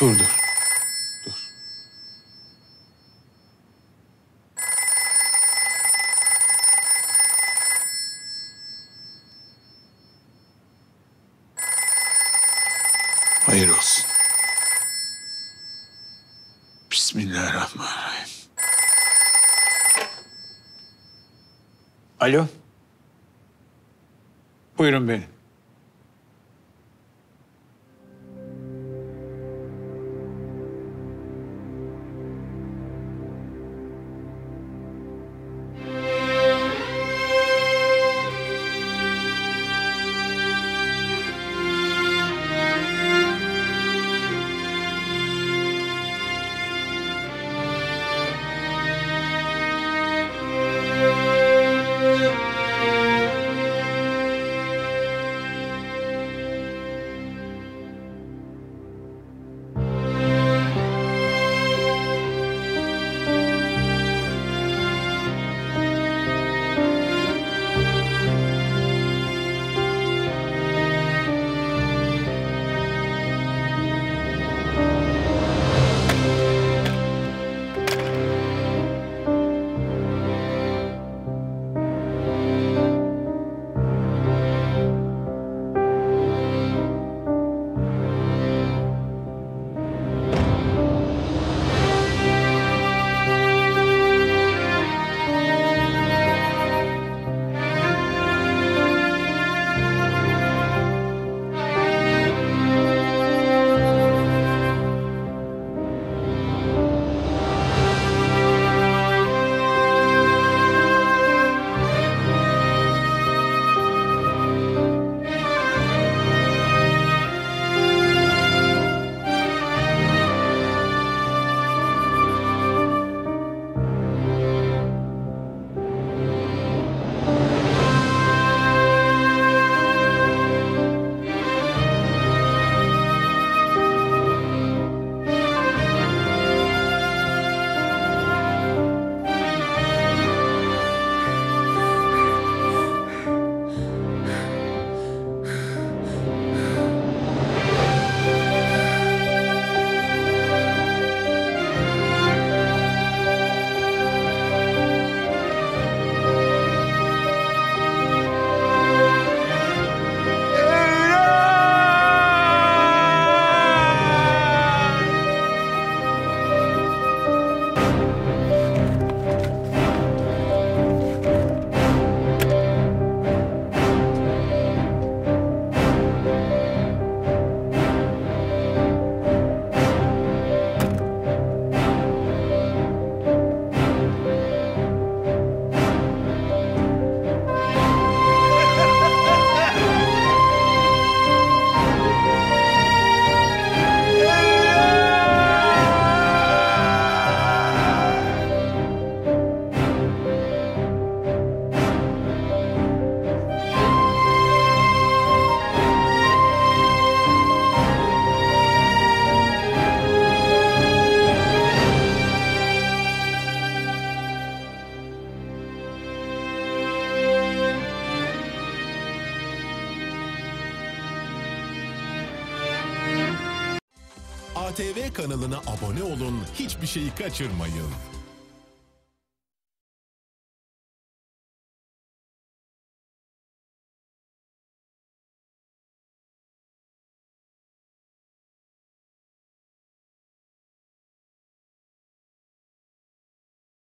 Dur dur. Dur. Hayır olsun. Bismillahirrahmanirrahim. Alo. Buyurun benim. ATV kanalına abone olun, hiçbir şeyi kaçırmayın.